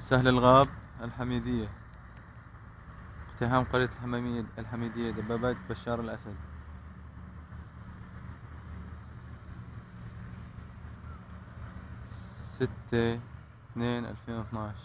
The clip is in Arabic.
سهل الغاب الحميدية. اقتحام قرية الحميدية دبابات بشار الأسد. ستة اثنين ألفين واثناش.